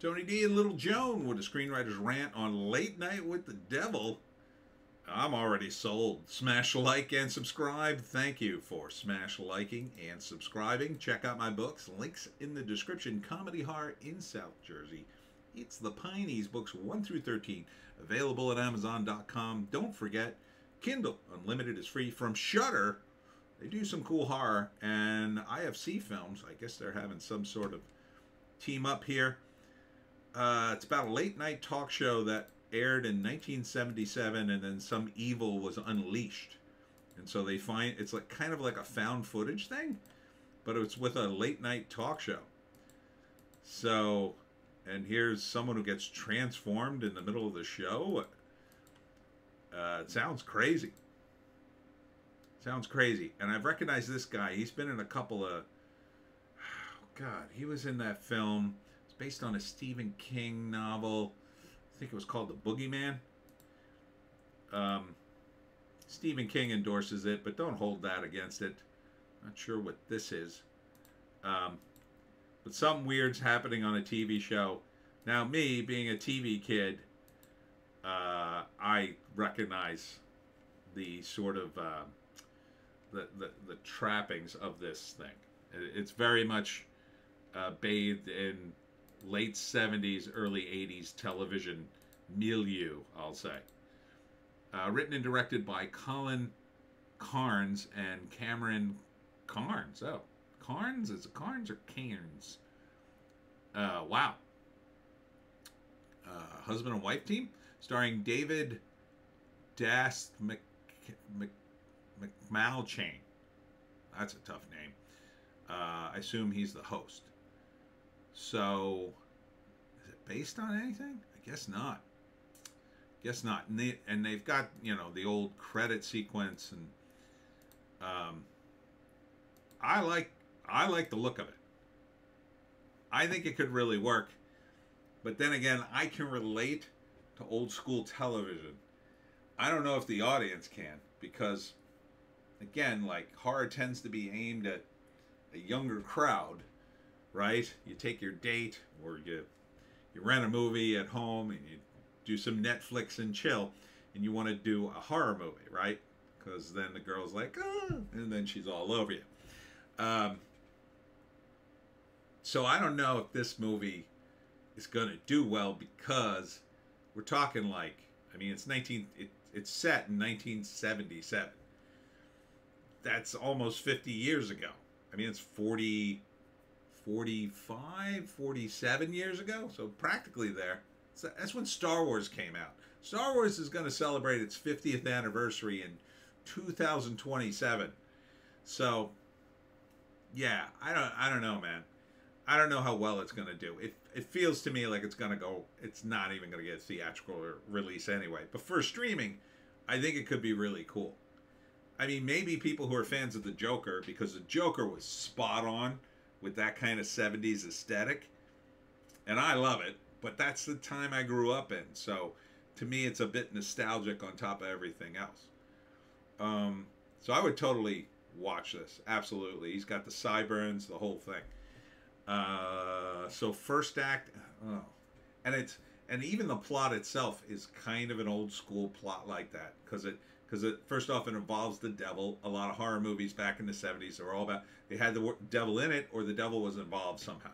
Tony D and Little Joan with a screenwriter's rant on Late Night with the Devil. I'm already sold. Smash like and subscribe. Thank you for smash liking and subscribing. Check out my books. Links in the description. Comedy Horror in South Jersey. It's the Pineys books 1 through 13. Available at Amazon.com. Don't forget, Kindle Unlimited is free from Shudder. They do some cool horror. And IFC Films, I guess they're having some sort of team up here. Uh, it's about a late night talk show that aired in 1977, and then some evil was unleashed, and so they find it's like kind of like a found footage thing, but it's with a late night talk show. So, and here's someone who gets transformed in the middle of the show. Uh, it sounds crazy. Sounds crazy, and I've recognized this guy. He's been in a couple of. Oh God, he was in that film based on a Stephen King novel. I think it was called The Boogeyman. Um, Stephen King endorses it, but don't hold that against it. Not sure what this is. Um, but something weird's happening on a TV show. Now, me being a TV kid, uh, I recognize the sort of uh, the, the the trappings of this thing. It's very much uh, bathed in late 70s, early 80s television milieu, I'll say. Uh, written and directed by Colin Carnes and Cameron Carnes. Oh, Carnes? Is it Carnes or Cairns? Uh, wow. Uh, husband and wife team, starring David Dast Mc, Mc. That's a tough name. Uh, I assume he's the host. So, is it based on anything? I guess not. Guess not. And, they, and they've got you know the old credit sequence, and um, I like I like the look of it. I think it could really work, but then again, I can relate to old school television. I don't know if the audience can because, again, like horror tends to be aimed at a younger crowd right? You take your date or you you rent a movie at home and you do some Netflix and chill and you want to do a horror movie, right? Because then the girl's like, oh, and then she's all over you. Um, so I don't know if this movie is going to do well because we're talking like, I mean, it's 19, it, it's set in 1977. That's almost 50 years ago. I mean, it's 40, 45, 47 years ago. So practically there. So that's when Star Wars came out. Star Wars is going to celebrate its 50th anniversary in 2027. So yeah, I don't I don't know, man. I don't know how well it's going to do. It it feels to me like it's going to go it's not even going to get a theatrical release anyway. But for streaming, I think it could be really cool. I mean, maybe people who are fans of the Joker because the Joker was spot on with that kind of 70s aesthetic. And I love it, but that's the time I grew up in. So to me, it's a bit nostalgic on top of everything else. Um, so I would totally watch this. Absolutely. He's got the sideburns, the whole thing. Uh, so first act, oh, and it's and even the plot itself is kind of an old school plot like that because it because it first off it involves the devil. A lot of horror movies back in the '70s were all about they had the devil in it or the devil was involved somehow.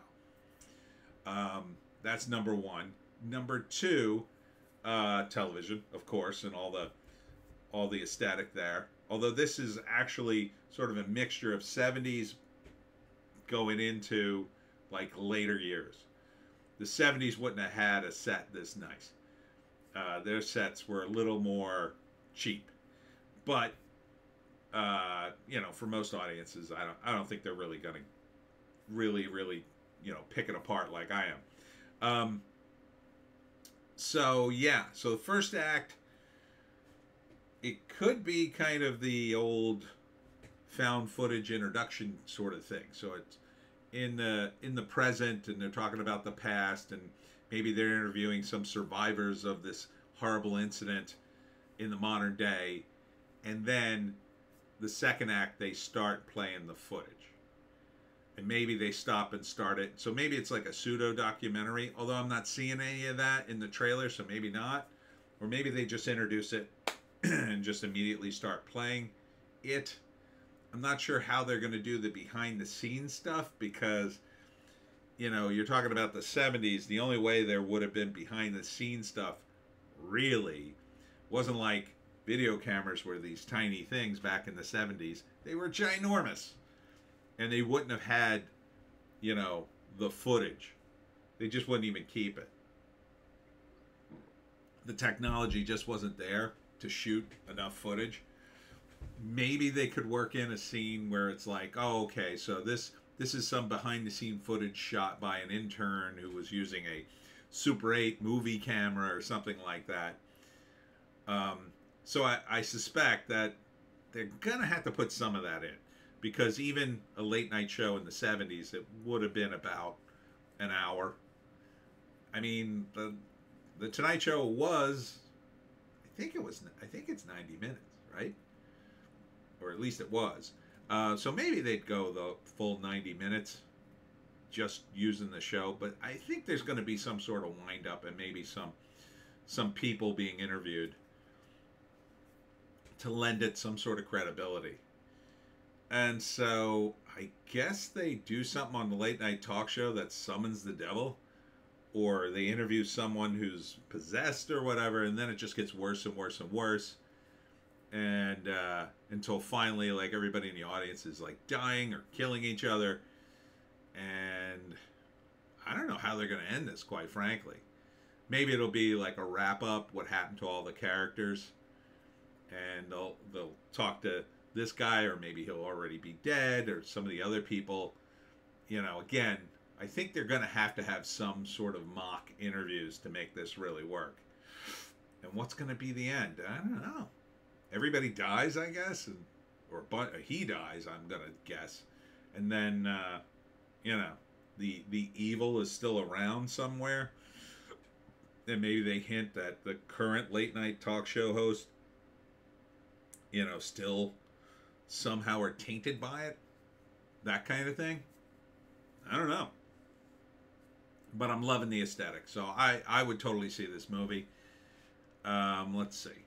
Um, that's number one. Number two, uh, television, of course, and all the all the aesthetic there. Although this is actually sort of a mixture of '70s going into like later years. The '70s wouldn't have had a set this nice. Uh, their sets were a little more cheap but uh, you know, for most audiences, I don't I don't think they're really going to really really you know pick it apart like I am. Um, so yeah, so the first act, it could be kind of the old found footage introduction sort of thing. So it's in the in the present, and they're talking about the past, and maybe they're interviewing some survivors of this horrible incident in the modern day and then the second act they start playing the footage and maybe they stop and start it. So maybe it's like a pseudo documentary, although I'm not seeing any of that in the trailer, so maybe not. Or maybe they just introduce it and just immediately start playing it. I'm not sure how they're going to do the behind the scenes stuff because you know, you're talking about the 70s, the only way there would have been behind the scenes stuff really wasn't like video cameras were these tiny things back in the 70s. They were ginormous. And they wouldn't have had, you know, the footage. They just wouldn't even keep it. The technology just wasn't there to shoot enough footage. Maybe they could work in a scene where it's like, oh, okay, so this this is some behind the scene footage shot by an intern who was using a Super 8 movie camera or something like that. Um, so I, I suspect that they're going to have to put some of that in because even a late night show in the 70s, it would have been about an hour. I mean, the, the Tonight Show was, I think it was, I think it's 90 minutes, right? Or at least it was. Uh, so maybe they'd go the full 90 minutes just using the show, but I think there's going to be some sort of wind up and maybe some some people being interviewed to lend it some sort of credibility. And so I guess they do something on the late night talk show that summons the devil or they interview someone who's possessed or whatever and then it just gets worse and worse and worse. And uh, until finally like everybody in the audience is like dying or killing each other. And i don't know how they're going to end this quite frankly. Maybe it'll be like a wrap up what happened to all the characters and they'll they'll talk to this guy or maybe he'll already be dead or some of the other people. You know again i think they're going to have to have some sort of mock interviews to make this really work. And what's going to be the end? I don't know. Everybody dies, I guess, and or but he dies, I'm gonna guess, and then uh, you know the the evil is still around somewhere. And maybe they hint that the current late night talk show host, you know, still somehow are tainted by it. That kind of thing. I don't know. But I'm loving the aesthetic. So I, I would totally see this movie. Um, let's see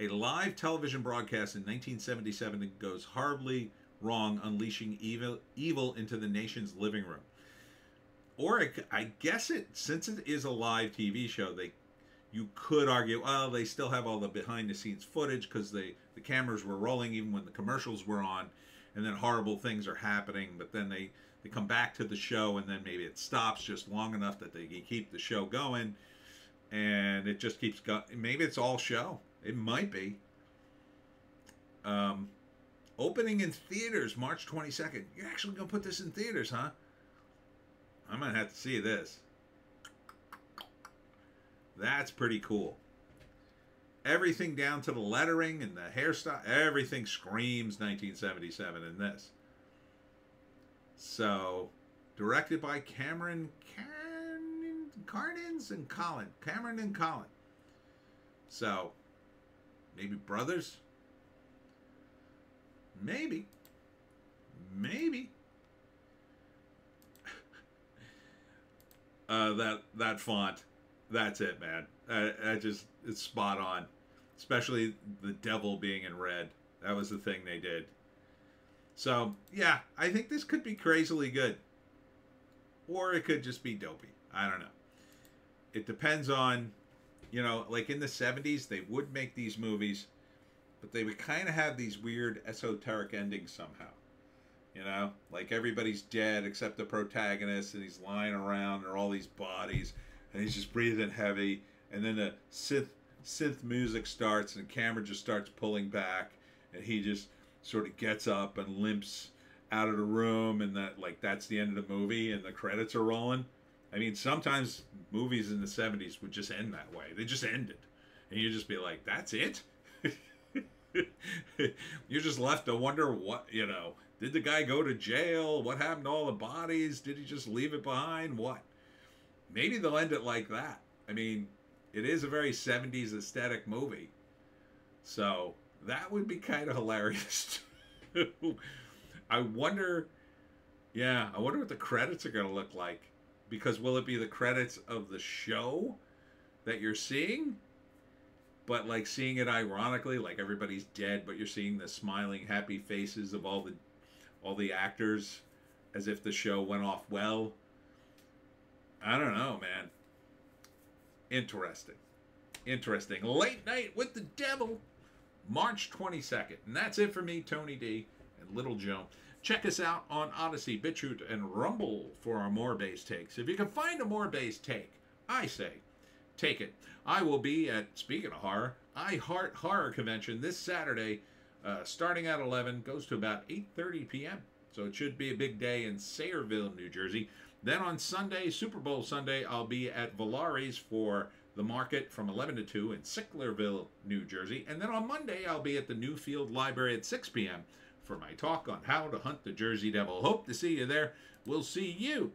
a live television broadcast in 1977 that goes horribly wrong, unleashing evil, evil into the nation's living room. Or it, I guess it, since it is a live TV show, they you could argue, well, they still have all the behind the scenes footage because the the cameras were rolling even when the commercials were on, and then horrible things are happening. But then they they come back to the show, and then maybe it stops just long enough that they can keep the show going, and it just keeps going. Maybe it's all show it might be. Um, opening in theaters March 22nd. You're actually going to put this in theaters, huh? I'm going to have to see this. That's pretty cool. Everything down to the lettering and the hairstyle, everything screams 1977 in this. So, directed by Cameron Carnins and Colin. Cameron and Colin. So, Maybe brothers? Maybe. Maybe. uh, that that font, that's it, man. I, I just it's spot on. Especially the devil being in red. That was the thing they did. So yeah, I think this could be crazily good, or it could just be dopey. I don't know. It depends on you know, like in the 70s, they would make these movies, but they would kind of have these weird esoteric endings somehow. You know, like everybody's dead except the protagonist, and he's lying around, and all these bodies, and he's just breathing heavy, and then the synth synth music starts, and the camera just starts pulling back, and he just sort of gets up and limps out of the room, and that like that's the end of the movie, and the credits are rolling I mean, sometimes movies in the 70s would just end that way. They just ended. And you'd just be like, that's it? You're just left to wonder what, you know, did the guy go to jail? What happened to all the bodies? Did he just leave it behind? What? Maybe they'll end it like that. I mean, it is a very 70s aesthetic movie. So that would be kind of hilarious. I wonder Yeah, I wonder what the credits are going to look like. Because will it be the credits of the show that you're seeing? But like seeing it ironically, like everybody's dead, but you're seeing the smiling, happy faces of all the all the actors as if the show went off well. I don't know, man. Interesting. Interesting. Late night with the devil. March 22nd. And that's it for me, Tony D and Little Joe. Check us out on Odysee, BitChute, and Rumble for our more base takes. If you can find a more base take, I say, take it. I will be at, speaking of horror, I Heart Horror Convention this Saturday, uh, starting at 11, goes to about 8.30 p.m. So it should be a big day in Sayreville, New Jersey. Then on Sunday, Super Bowl Sunday, I'll be at Valari's for the market from 11 to 2 in Sicklerville, New Jersey. And then on Monday, I'll be at the Newfield Library at 6 p.m. for my talk on how to hunt the Jersey Devil. Hope to see you there. We'll see you